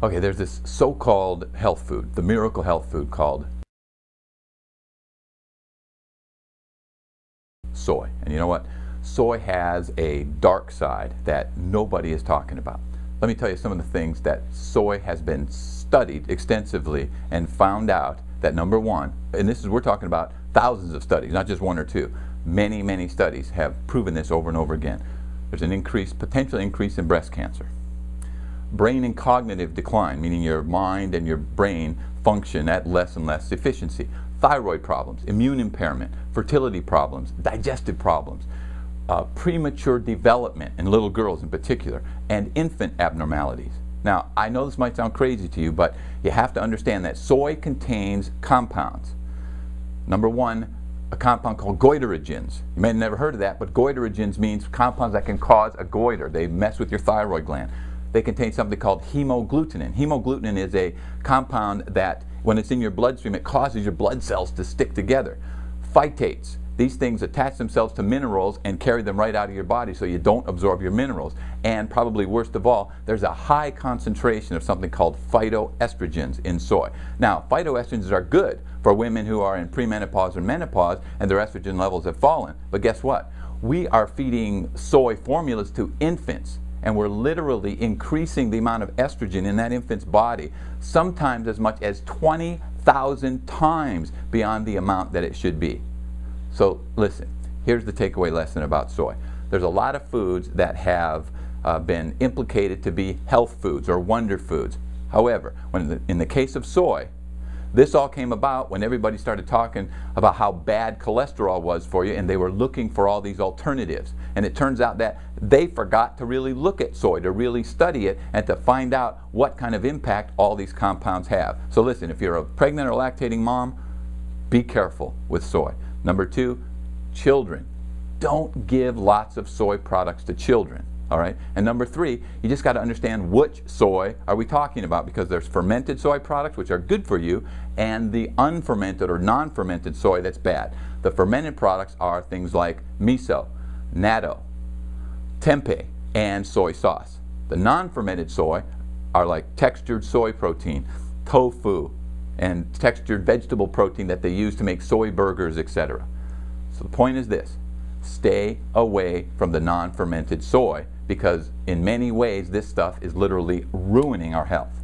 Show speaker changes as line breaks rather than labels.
Okay, there's this so-called health food, the miracle health food called soy. And you know what? Soy has a dark side that nobody is talking about. Let me tell you some of the things that soy has been studied extensively and found out that number one, and this is we're talking about thousands of studies, not just one or two. Many, many studies have proven this over and over again. There's an increase, potential increase in breast cancer brain and cognitive decline, meaning your mind and your brain function at less and less efficiency, thyroid problems, immune impairment, fertility problems, digestive problems, uh, premature development in little girls in particular, and infant abnormalities. Now, I know this might sound crazy to you, but you have to understand that soy contains compounds. Number one, a compound called goitrogens. You may have never heard of that, but goitrogens means compounds that can cause a goiter. They mess with your thyroid gland they contain something called hemagglutinin. Hemagglutinin is a compound that, when it's in your bloodstream, it causes your blood cells to stick together. Phytates, these things attach themselves to minerals and carry them right out of your body so you don't absorb your minerals. And probably worst of all, there's a high concentration of something called phytoestrogens in soy. Now, phytoestrogens are good for women who are in premenopause or menopause and their estrogen levels have fallen. But guess what? We are feeding soy formulas to infants and we're literally increasing the amount of estrogen in that infant's body, sometimes as much as 20,000 times beyond the amount that it should be. So listen, here's the takeaway lesson about soy. There's a lot of foods that have uh, been implicated to be health foods or wonder foods. However, when the, in the case of soy, this all came about when everybody started talking about how bad cholesterol was for you and they were looking for all these alternatives. And it turns out that they forgot to really look at soy, to really study it, and to find out what kind of impact all these compounds have. So listen, if you're a pregnant or lactating mom, be careful with soy. Number two, children. Don't give lots of soy products to children. All right. And number three, you just got to understand which soy are we talking about because there's fermented soy products which are good for you and the unfermented or non-fermented soy that's bad. The fermented products are things like miso, natto, tempeh, and soy sauce. The non-fermented soy are like textured soy protein, tofu, and textured vegetable protein that they use to make soy burgers, etc. So the point is this, stay away from the non-fermented soy because in many ways this stuff is literally ruining our health.